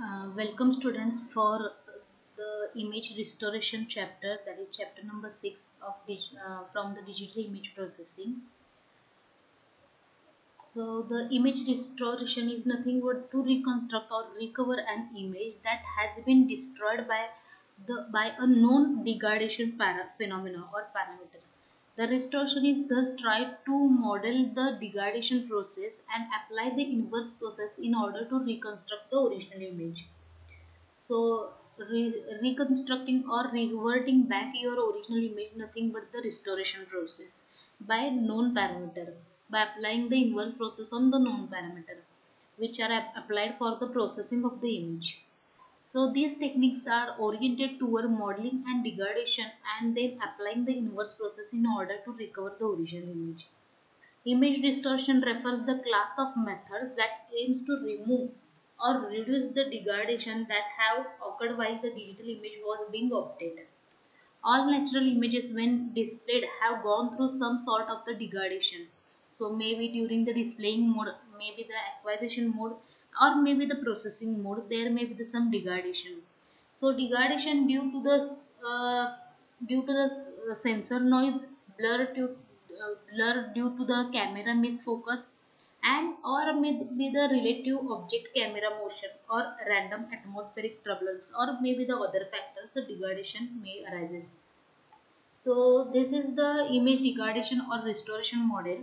Uh, welcome students for the image restoration chapter that is chapter number 6 of uh, from the digital image processing. So the image restoration is nothing but to reconstruct or recover an image that has been destroyed by the by a known degradation phenomena or parameter the restoration is thus tried to model the degradation process and apply the inverse process in order to reconstruct the original image so re- reconstructing or reverting back your original image nothing but the restoration process by known parameter by applying the inverse process on the known parameter which are applied for the processing of the image. So these techniques are oriented toward modeling and degradation and then applying the inverse process in order to recover the original image. Image distortion refers the class of methods that aims to remove or reduce the degradation that have occurred while the digital image was being obtained. All natural images when displayed have gone through some sort of the degradation. So maybe during the displaying mode, maybe the acquisition mode or maybe the processing mode, there may be the some degradation. So degradation due to the uh, due to the sensor noise, blur to uh, blur due to the camera misfocus and or may be the relative object camera motion or random atmospheric turbulence or maybe the other factors so degradation may arises so this is the image degradation or restoration model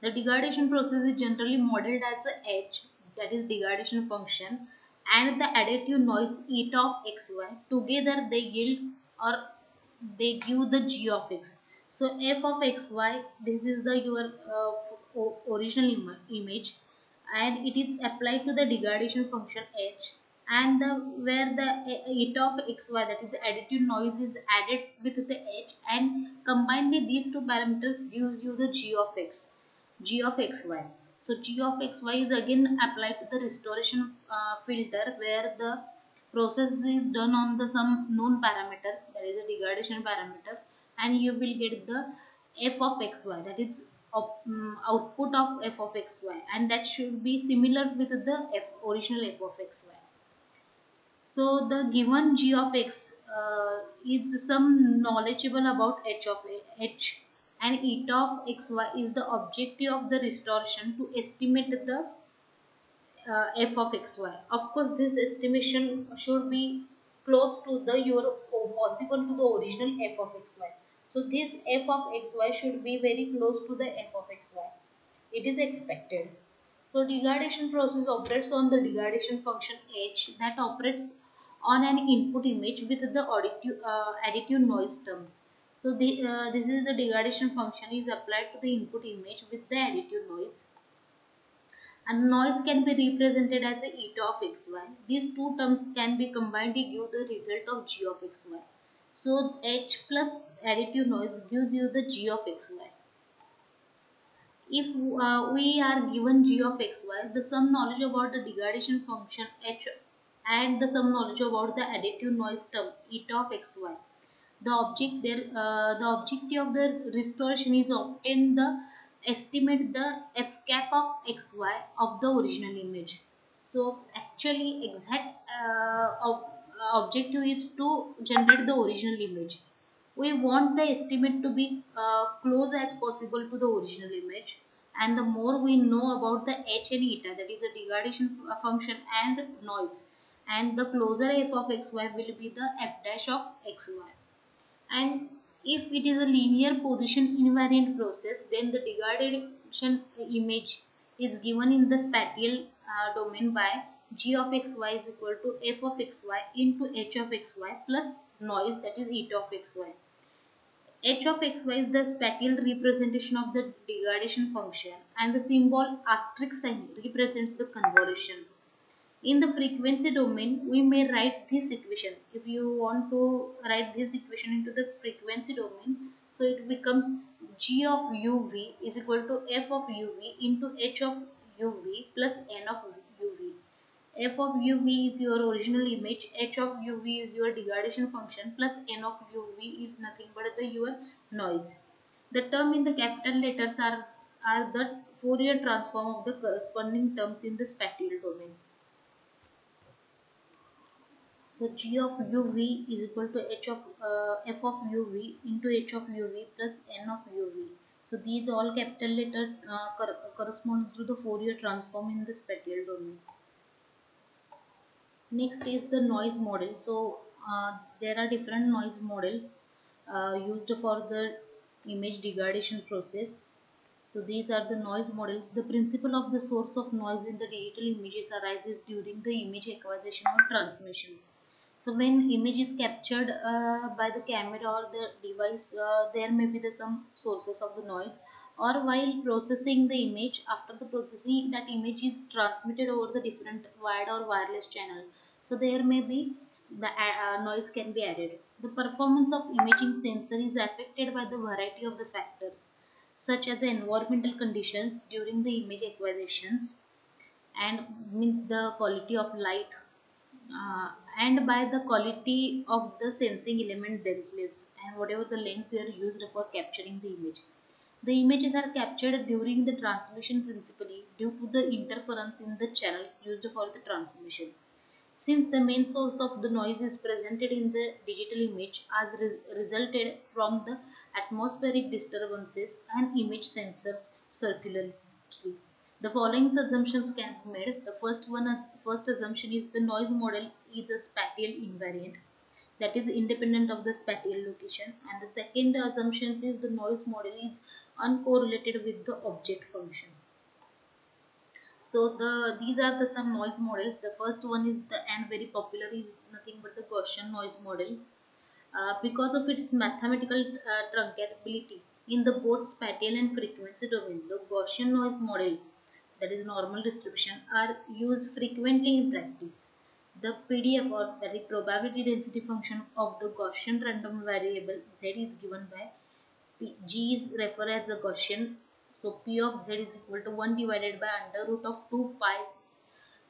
the degradation process is generally modeled as a h that is degradation function and the additive noise eta of xy together they yield or they give the g of x. So f of xy this is the your uh, original Im image and it is applied to the degradation function h and the where the eta of xy that is the additive noise is added with the h and combinedly these two parameters gives you the g of x g of xy so g of xy is again applied to the restoration uh, filter where the process is done on the some known parameter that is a degradation parameter and you will get the f of xy that is um, output of f of xy and that should be similar with the f, original f of xy. So the given g of x uh, is some knowledgeable about h of h and eta of xy is the objective of the restoration to estimate the uh, f of xy. Of course this estimation should be close to the your possible to the original f of xy. So this f of xy should be very close to the f of xy. It is expected. So degradation process operates on the degradation function h that operates on an input image with the additive, uh, additive noise term. So the, uh, this is the degradation function is applied to the input image with the additive noise. And noise can be represented as a eta of xy. These two terms can be combined to give the result of g of xy. So h plus additive noise gives you the g of xy. If uh, we are given g of xy, the some knowledge about the degradation function h and the some knowledge about the additive noise term eta of xy. The object there, uh, the objective of the restoration is obtain the estimate the f cap of xy of the original image. So actually exact uh, objective is to generate the original image. We want the estimate to be uh, close as possible to the original image and the more we know about the h and eta that is the degradation function and noise and the closer f of xy will be the f dash of xy and if it is a linear position invariant process then the degradation image is given in the spatial uh, domain by g of xy is equal to f of xy into h of xy plus noise that is eta of xy h of xy is the spatial representation of the degradation function and the symbol asterisk sign represents the convolution in the frequency domain we may write this equation. If you want to write this equation into the frequency domain so it becomes g of uv is equal to f of uv into h of uv plus n of uv f of uv is your original image h of uv is your degradation function plus n of uv is nothing but the your noise. The term in the capital letters are are the Fourier transform of the corresponding terms in the spatial domain So g of uv is equal to h of uh, f of uv into h of uv plus n of uv. So these all capital letter uh, cor corresponds to the Fourier transform in the spatial domain. Next is the noise model. So uh, there are different noise models uh, used for the image degradation process. So these are the noise models. The principle of the source of noise in the digital images arises during the image acquisition or transmission. So when image is captured uh, by the camera or the device, uh, there may be the some sources of the noise or while processing the image, after the processing that image is transmitted over the different wired or wireless channel. So there may be the uh, noise can be added. The performance of imaging sensor is affected by the variety of the factors such as the environmental conditions during the image acquisitions and means the quality of light uh, and by the quality of the sensing element themselves and whatever the lens are used for capturing the image. The images are captured during the transmission principally due to the interference in the channels used for the transmission. Since the main source of the noise is presented in the digital image as re resulted from the atmospheric disturbances and image sensors circularly. The following assumptions can be made. The first one, first assumption is the noise model is a spatial invariant that is independent of the spatial location and the second assumption is the noise model is uncorrelated with the object function. So the these are the some noise models. The first one is the and very popular is nothing but the Gaussian noise model. Uh, because of its mathematical uh, in the both spatial and frequency domain, the Gaussian noise model that is normal distribution are used frequently in practice. The PDF or is probability density function of the Gaussian random variable z is given by P, G is referred as the Gaussian. So P of z is equal to 1 divided by under root of 2 pi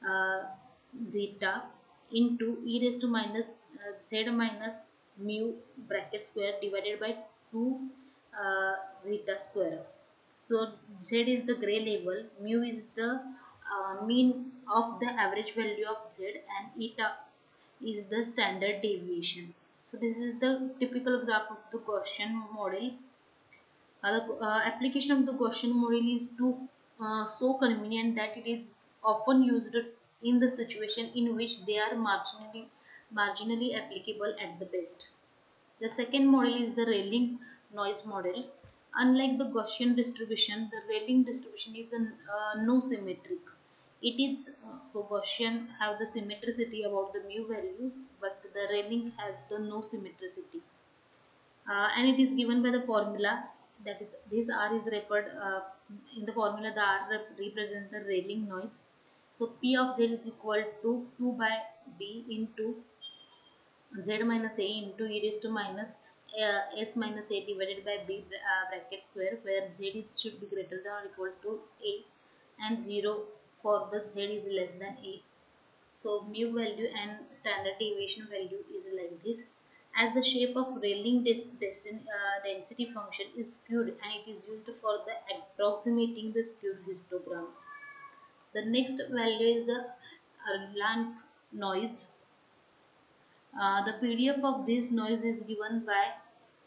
uh, zeta into e raised to minus uh, z minus mu bracket square divided by 2 uh, zeta square. So z is the gray level, mu is the uh, mean of the average value of z and eta is the standard deviation. So this is the typical graph of the Gaussian model. Uh, the uh, application of the Gaussian model is to uh, so convenient that it is often used in the situation in which they are marginally marginally applicable at the best. The second model is the Rayleigh noise model. Unlike the Gaussian distribution, the Rayleigh distribution is an, uh, no symmetric. It is uh, so Gaussian have the symmetricity about the mu value, but the Rayleigh has the no symmetricity. Uh, and it is given by the formula that is this R is referred uh, in the formula the R rep represents the Rayleigh noise. So P of Z is equal to 2 by B into Z minus A into e raised to minus uh, S minus A divided by B uh, bracket square where Z is should be greater than or equal to A and 0 for the Z is less than A. So mu value and standard deviation value is like this. As the shape of Rayleigh uh, density function is skewed and it is used for the approximating the skewed histogram. The next value is the Erlang noise. Uh, the PDF of this noise is given by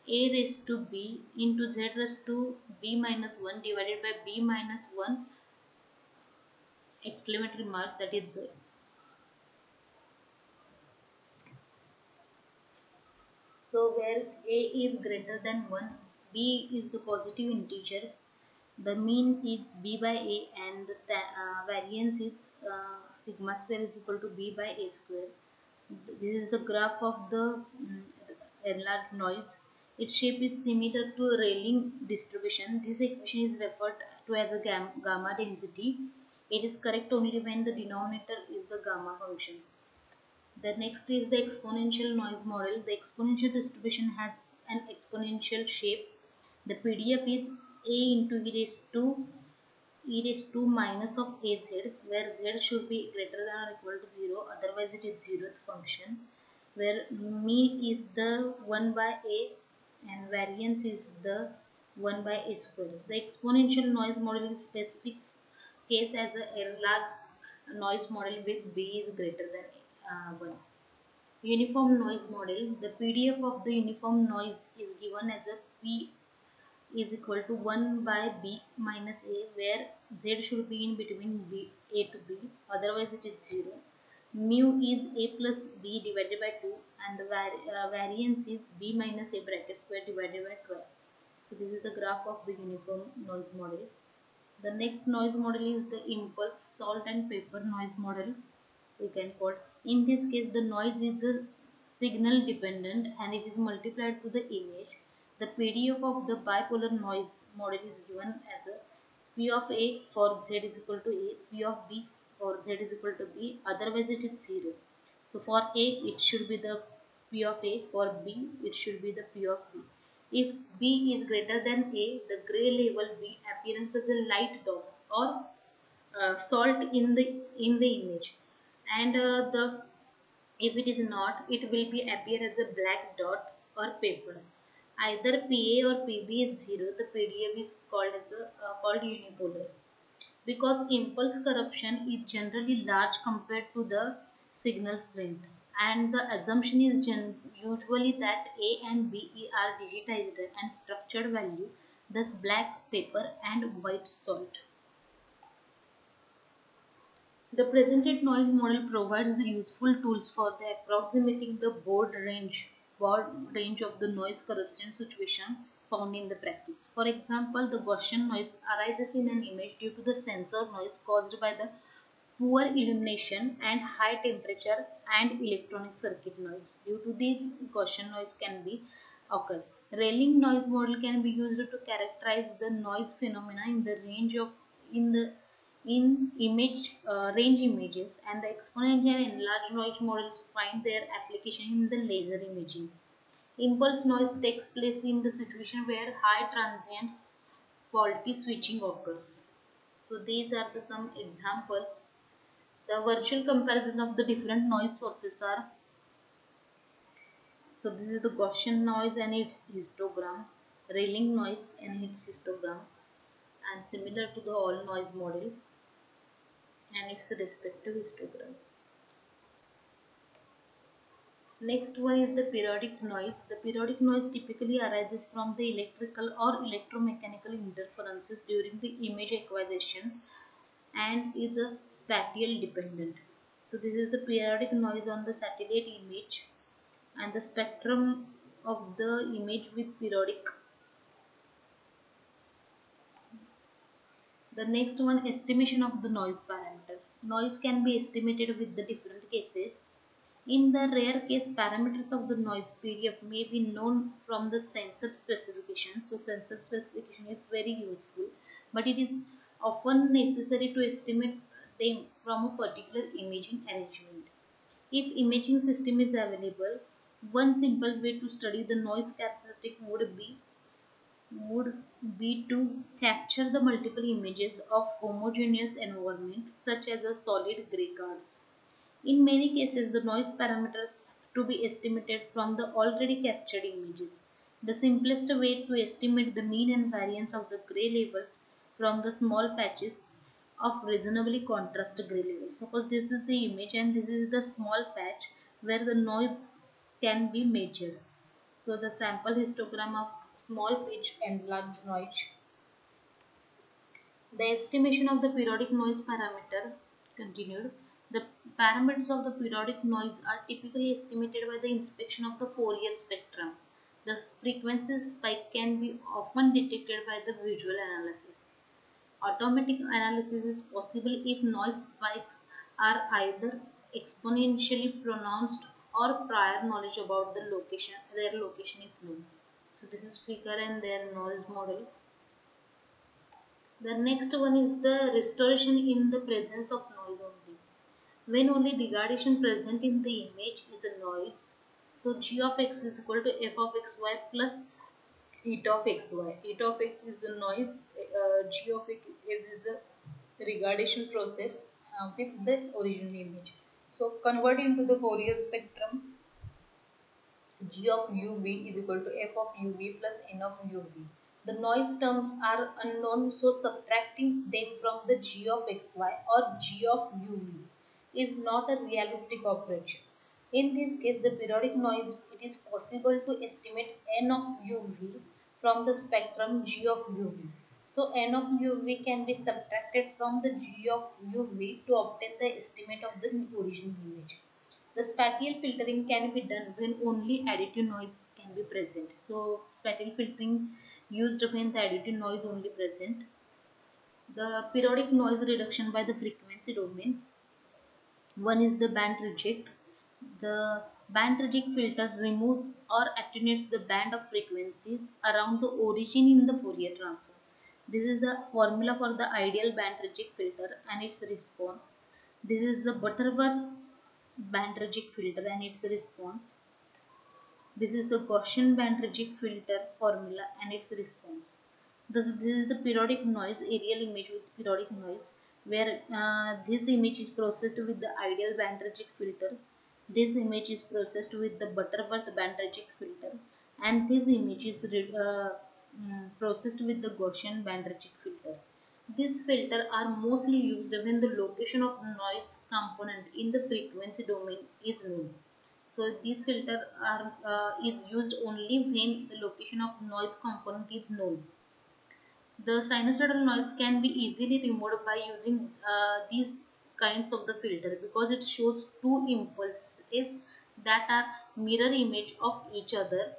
a raised to b into z raised to b minus 1 divided by b minus 1 exclamatory mark that is. So where a is greater than 1, b is the positive integer, the mean is b by a and the uh, variance is uh, sigma square is equal to b by a square. This is the graph of the um, Erlang noise. Its shape is similar to a Rayleigh distribution. This equation is referred to as a gamma density. It is correct only when the denominator is the gamma function. The next is the exponential noise model. The exponential distribution has an exponential shape. The PDF is a into e raised to e raised to minus of az where z should be greater than or equal to 0 otherwise it is zeroth function where mean is the 1 by a and variance is the 1 by a square. The exponential noise model is specific case as a Erlang noise model with b is greater than uh, 1. Uniform noise model. The PDF of the uniform noise is given as a P is equal to 1 by B minus A where Z should be in between B, A to B otherwise it is 0. Mu is A plus B divided by 2 and the uh, variance is B minus A bracket square divided by 12. So this is the graph of the uniform noise model. The next noise model is the impulse salt and pepper noise model we can call in this case the noise is a signal dependent and it is multiplied to the image the pdf of the bipolar noise model is given as a p of a for z is equal to a p of b for z is equal to b otherwise it is 0 so for a it should be the p of a for b it should be the p of b. If b is greater than a the gray label b appearance as a light dot or uh, salt in the in the image. And uh, the if it is not it will be appear as a black dot or pepper either PA or PB is 0 the PDF is called as a uh, called unipolar because impulse corruption is generally large compared to the signal strength and the assumption is usually that A and B are digitized and structured value thus black pepper and white salt. The presented noise model provides the useful tools for the approximating the board range, broad range of the noise corruption situation found in the practice. For example, the Gaussian noise arises in an image due to the sensor noise caused by the poor illumination and high temperature and electronic circuit noise. Due to these, Gaussian noise can be occur. Rayleigh noise model can be used to characterize the noise phenomena in the range of in the in image uh, range images and the exponential and Erlang noise models find their application in the laser imaging. Impulse noise takes place in the situation where high transients faulty switching occurs. So these are the some examples. The virtual comparison of the different noise sources are so this is the Gaussian noise and its histogram, Rayleigh noise and its histogram and similar to the all noise model and its respective histogram. Next one is the periodic noise. The periodic noise typically arises from the electrical or electromechanical interferences during the image acquisition and is a spatial dependent. So this is the periodic noise on the satellite image and the spectrum of the image with periodic The next one estimation of the noise parameter. Noise can be estimated with the different cases. In the rare case parameters of the noise PDF may be known from the sensor specification. So sensor specification is very useful but it is often necessary to estimate them from a particular imaging arrangement. If imaging system is available, one simple way to study the noise characteristic would be would be to capture the multiple images of homogeneous environment such as a solid gray cars. In many cases, the noise parameters to be estimated from the already captured images. The simplest way to estimate the mean and variance of the gray labels from the small patches of reasonably contrast gray labels. Suppose this is the image and this is the small patch where the noise can be measured. So the sample histogram of small pitch and large noise. The estimation of the periodic noise parameter continued. The parameters of the periodic noise are typically estimated by the inspection of the Fourier spectrum. The frequency spike can be often detected by the visual analysis. Automatic analysis is possible if noise spikes are either exponentially pronounced or prior knowledge about the location their location is known so this is figure and their noise model. The next one is the restoration in the presence of noise only. When only degradation present in the image is a noise so g of x is equal to f of xy plus eta of xy of x is a noise uh, g of x is the degradation process uh, with the original image. So convert into the Fourier spectrum g of uv is equal to f of uv plus n of uv. The noise terms are unknown so subtracting them from the g of xy or g of uv is not a realistic operation. In this case, the periodic noise, it is possible to estimate n of uv from the spectrum g of uv. So n of uv can be subtracted from the g of uv to obtain the estimate of the origin image. The spatial filtering can be done when only additive noise can be present. So spatial filtering used when the additive noise only present. The periodic noise reduction by the frequency domain. One is the band reject. The band reject filter removes or attenuates the band of frequencies around the origin in the Fourier transform. This is the formula for the ideal band reject filter and its response. This is the Butterworth band filter and its response. This is the Gaussian band filter formula and its response. This, this is the periodic noise, aerial image with periodic noise where uh, this image is processed with the ideal band filter. This image is processed with the Butterworth band filter and this image is uh, um, processed with the Gaussian band filter. These filters are mostly used when the location of noise component in the frequency domain is known. So these filter are uh, is used only when the location of noise component is known. The sinusoidal noise can be easily removed by using uh, these kinds of the filter because it shows two impulses that are mirror image of each other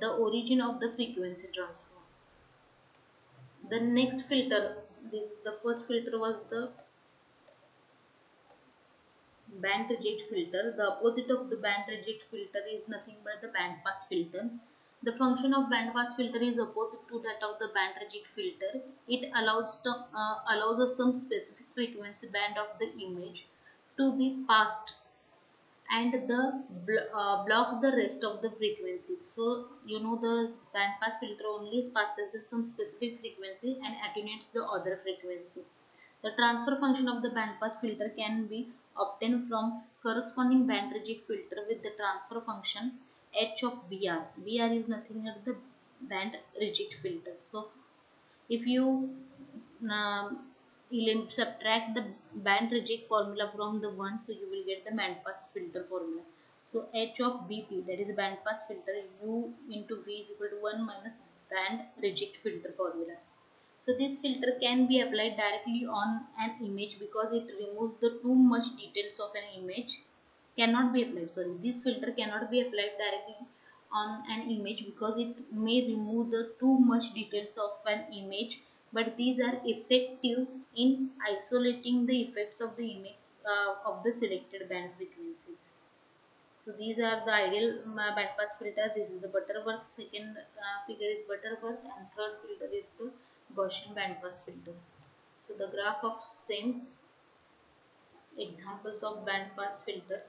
the origin of the frequency transform the next filter this the first filter was the band reject filter. The opposite of the band reject filter is nothing but the band pass filter. The function of band pass filter is opposite to that of the band reject filter. It allows the uh, allows some specific frequency band of the image to be passed and the uh, blocks the rest of the frequencies. So you know the band pass filter only passes some specific frequency and attenuates the other frequency. The transfer function of the bandpass filter can be obtained from corresponding band reject filter with the transfer function h of Br. Br is nothing but the band reject filter. So if you uh, subtract the band reject formula from the one, so you will get the bandpass filter formula. So h of Bp that is the bandpass filter u into v is equal to 1 minus band reject filter formula. So this filter can be applied directly on an image because it removes the too much details of an image. Cannot be applied sorry. This filter cannot be applied directly on an image because it may remove the too much details of an image. But these are effective in isolating the effects of the image uh, of the selected band frequencies. So these are the ideal uh, bandpass filter. This is the butterworth. Second uh, figure is butterworth and third filter is the Gaussian bandpass filter. So the graph of same examples of bandpass filter.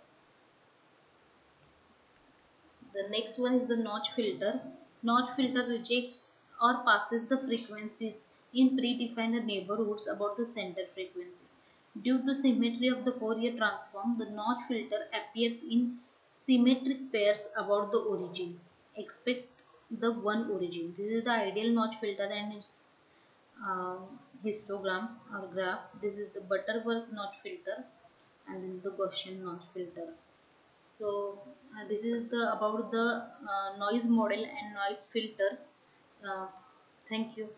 The next one is the notch filter. Notch filter rejects or passes the frequencies in predefined neighborhoods about the center frequency. Due to symmetry of the Fourier transform, the notch filter appears in symmetric pairs about the origin. Expect the one origin. This is the ideal notch filter and its uh, histogram or graph. This is the Butterworth notch filter and this is the Gaussian notch filter. So uh, this is the about the uh, noise model and noise filters. Uh, thank you.